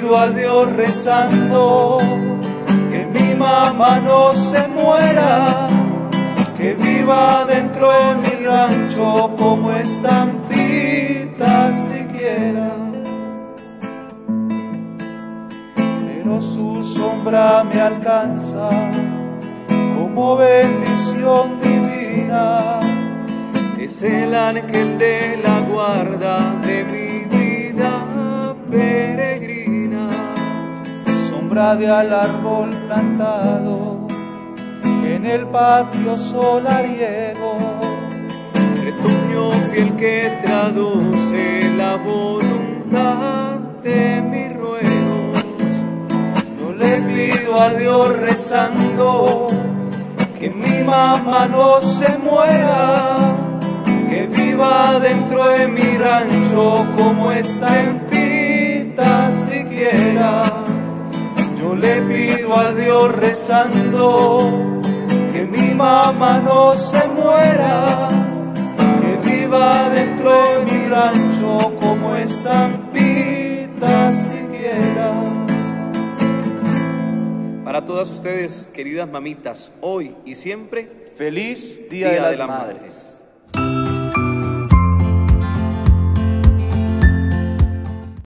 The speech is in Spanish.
pido al Dios rezando que mi mamá no se muera, que viva dentro de mi rancho como estampita siquiera. Pero su sombra me alcanza como bendición divina. Es el ángel de la guarda de mi de al árbol plantado en el patio solariego. Retoño fiel que traduce la voluntad de mis ruegos. Yo le pido a Dios rezando que mi mamá no se muera, que viva dentro de mi rancho como está en pita pido a Dios rezando que mi mamá no se muera, que viva dentro de mi rancho como estampita siquiera. Para todas ustedes, queridas mamitas, hoy y siempre, Feliz Día, de las, Madres.